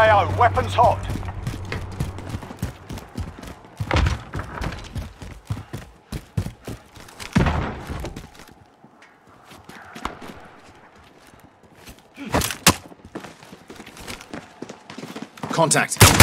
CAO. Weapons hot. Contact.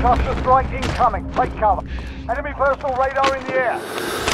Cluster strike incoming. Take cover. Enemy personal radar in the air.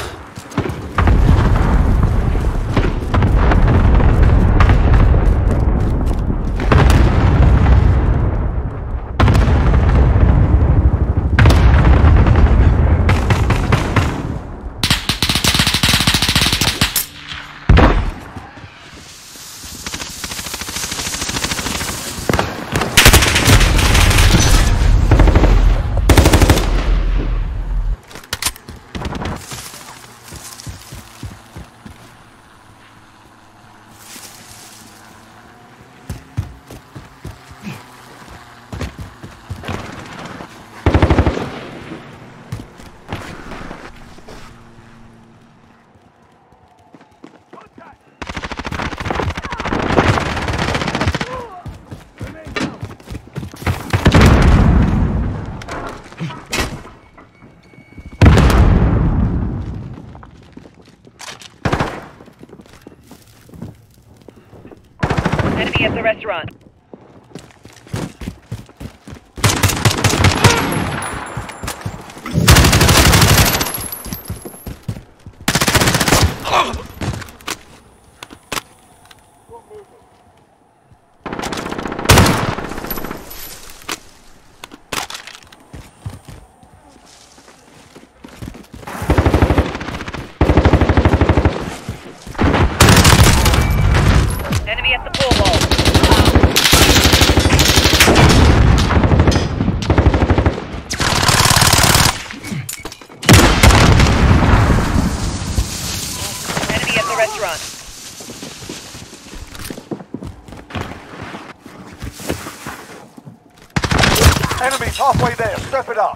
step it up.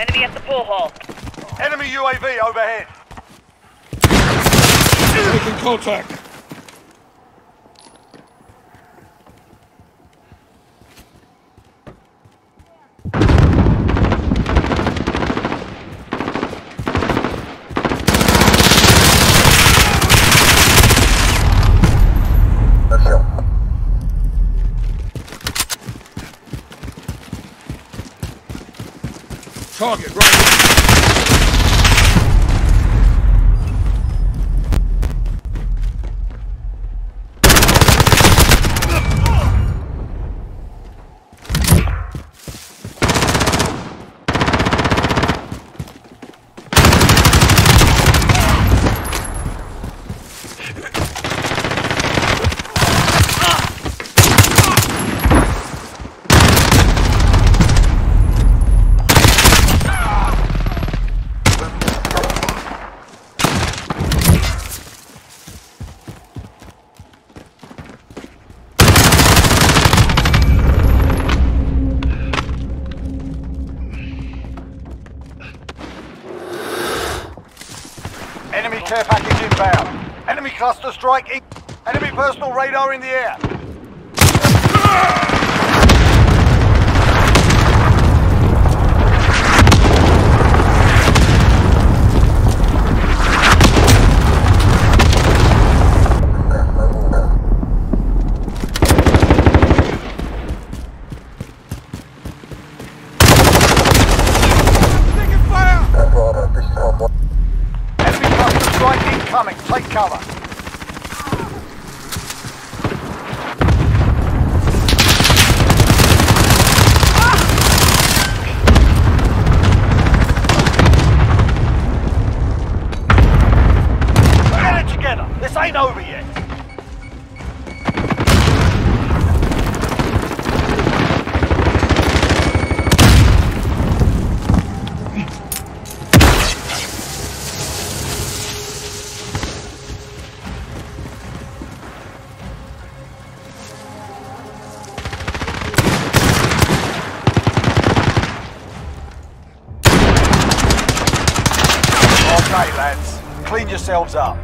Enemy at the pool hall. Enemy UAV overhead. Making contact. strike. Enemy personal radar in the air. Okay, lads. Clean yourselves up.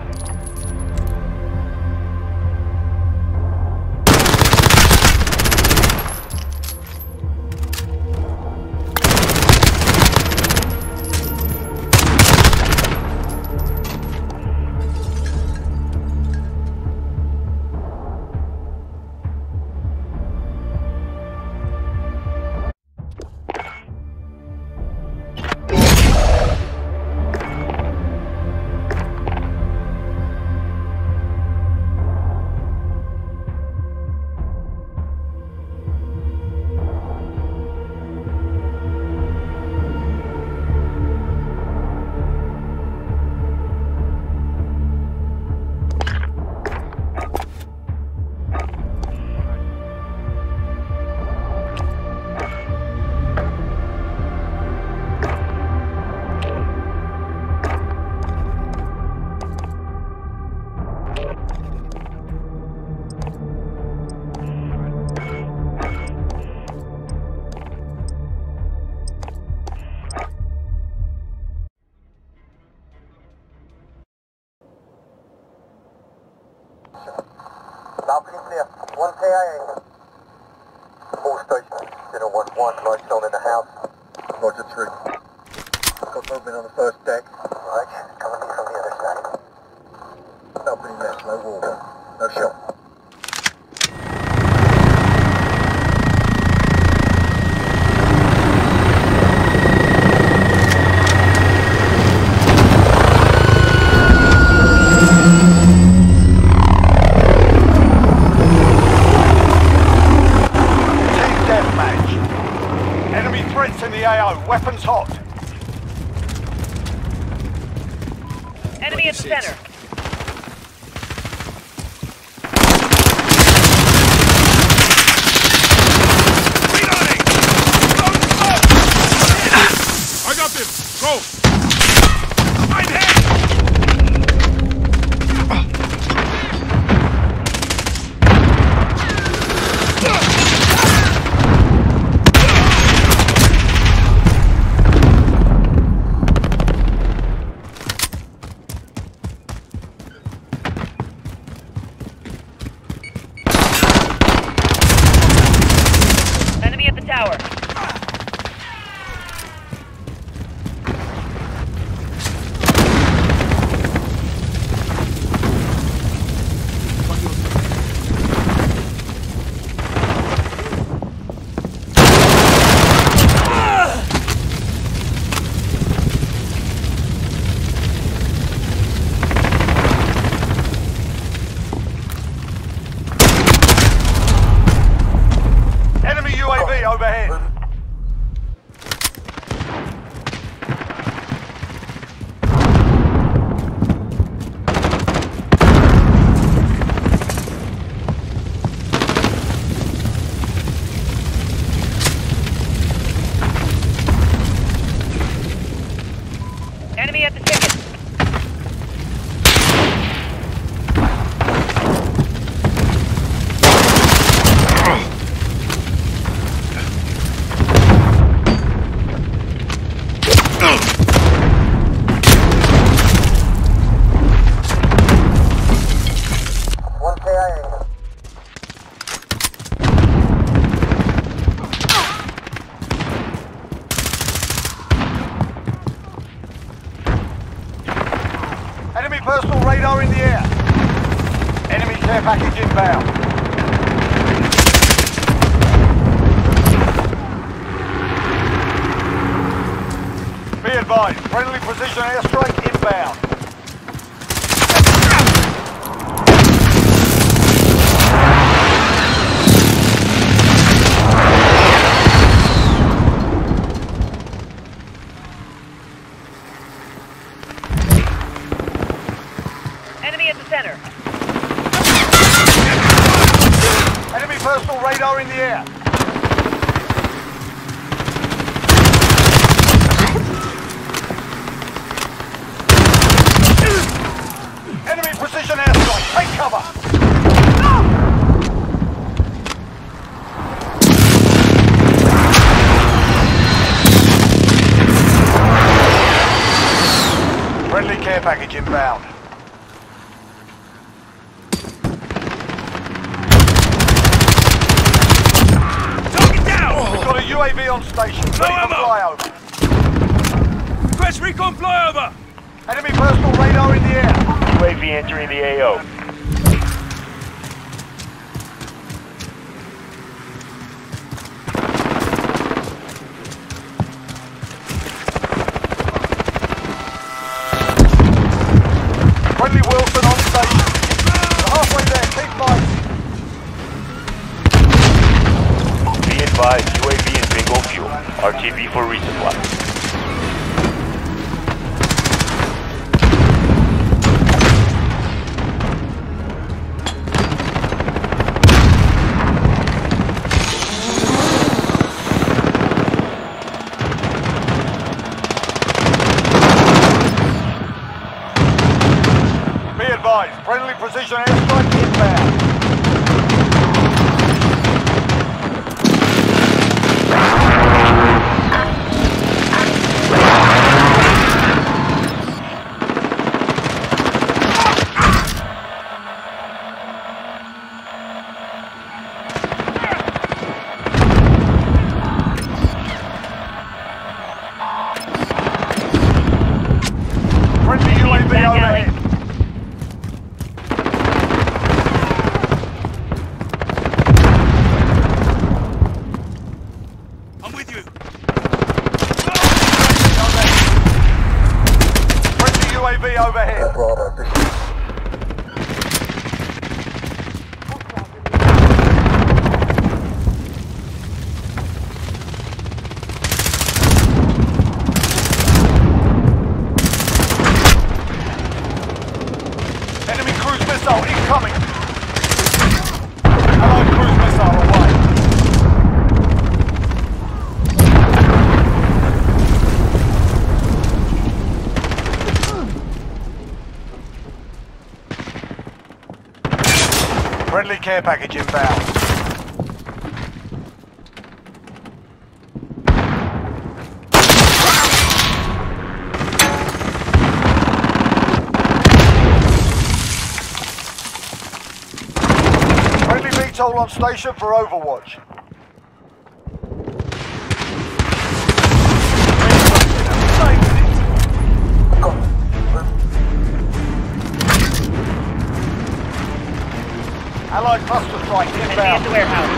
friendly position airstrike inbound. Care package inbound. Target down! We've Got a UAV on station. Ready no for flyover. Request recon flyover! Enemy personal radar in the air. UAV entering the AO. before we. Reloaded! Friendly UAV overhead. Care package inbound. VTOL on station for Overwatch. Allied cluster strike Enemy at the warehouse.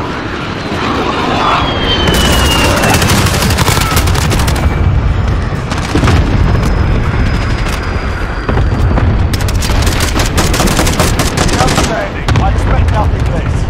Outstanding. I expect nothing less.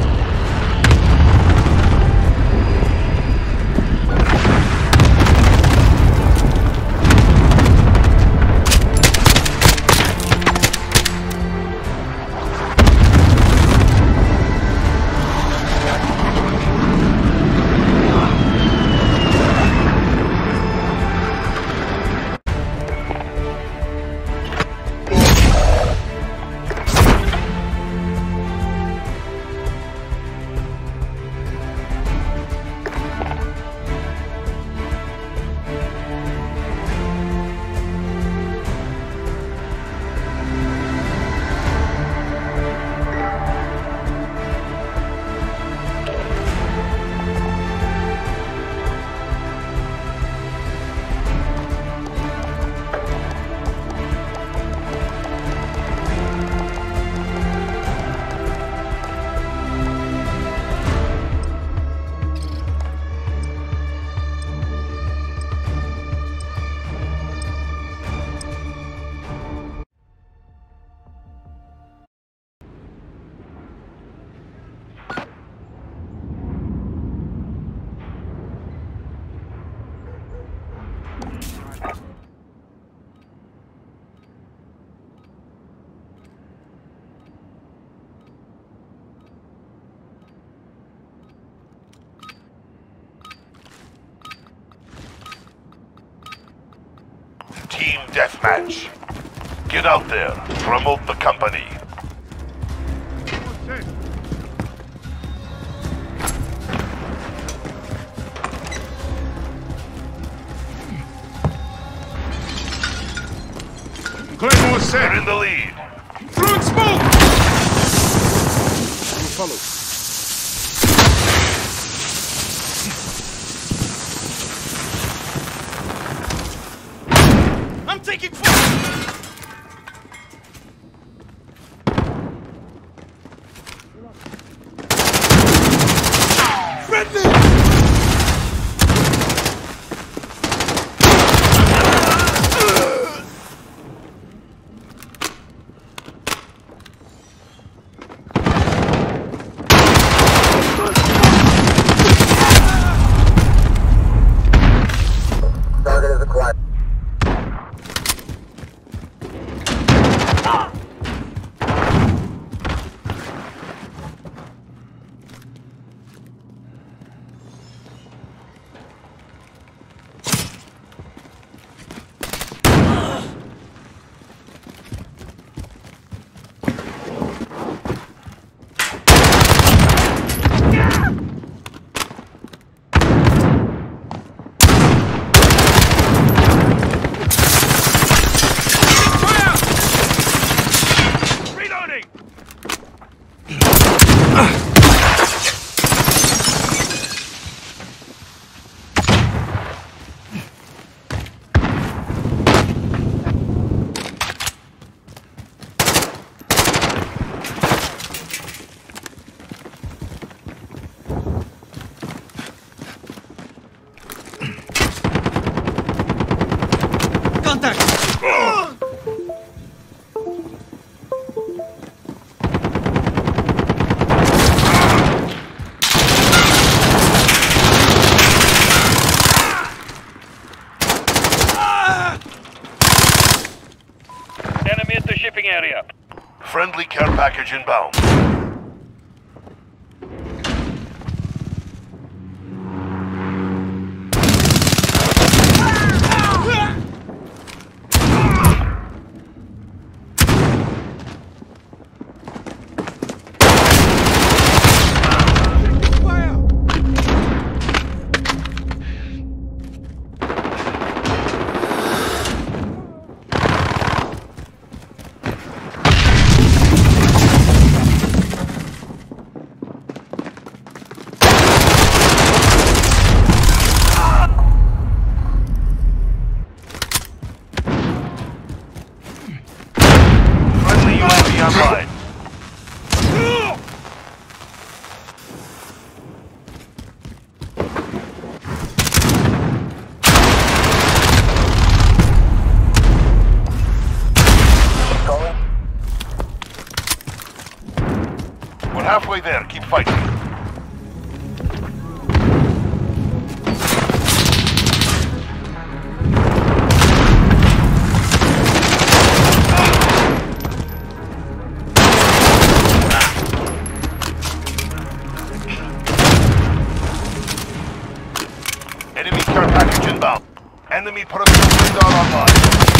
Deathmatch. Get out there. Promote the company. Package inbound. Enemy radar online.